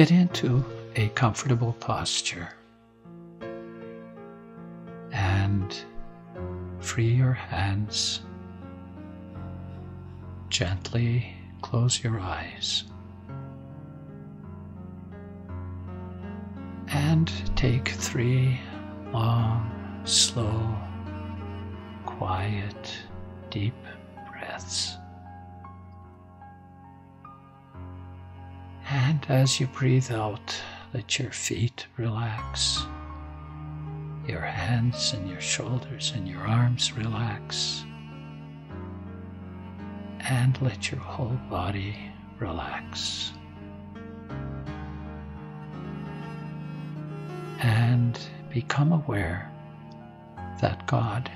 Get into a comfortable posture and free your hands. Gently close your eyes. And take three long, slow, quiet, deep breaths. And as you breathe out, let your feet relax, your hands and your shoulders and your arms relax, and let your whole body relax. And become aware that God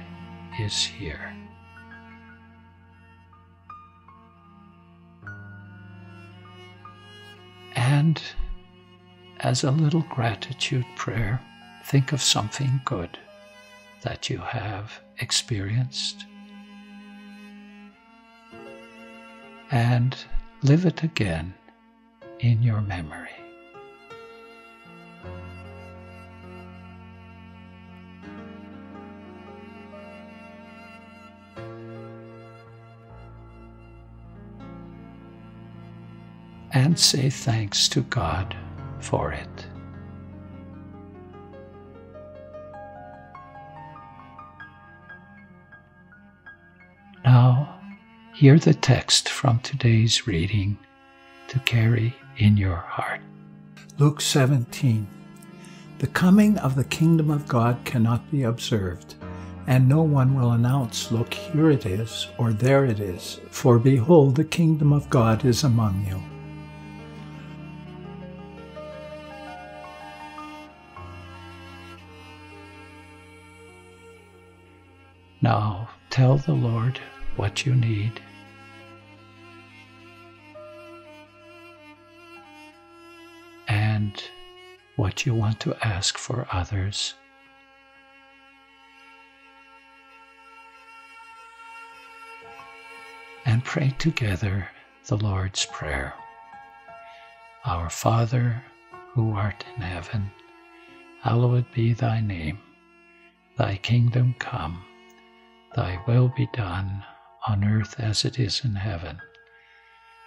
is here. And as a little gratitude prayer, think of something good that you have experienced and live it again in your memory. And say thanks to God for it. Now, hear the text from today's reading to carry in your heart. Luke 17 The coming of the kingdom of God cannot be observed, and no one will announce, Look, here it is, or there it is, for behold, the kingdom of God is among you. Now tell the Lord what you need. And what you want to ask for others. And pray together the Lord's Prayer. Our Father, who art in heaven, hallowed be thy name. Thy kingdom come Thy will be done on earth as it is in heaven.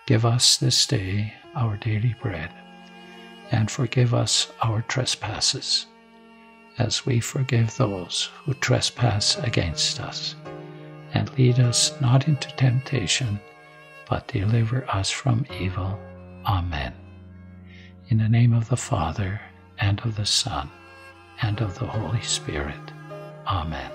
Give us this day our daily bread, and forgive us our trespasses, as we forgive those who trespass against us. And lead us not into temptation, but deliver us from evil. Amen. In the name of the Father, and of the Son, and of the Holy Spirit. Amen.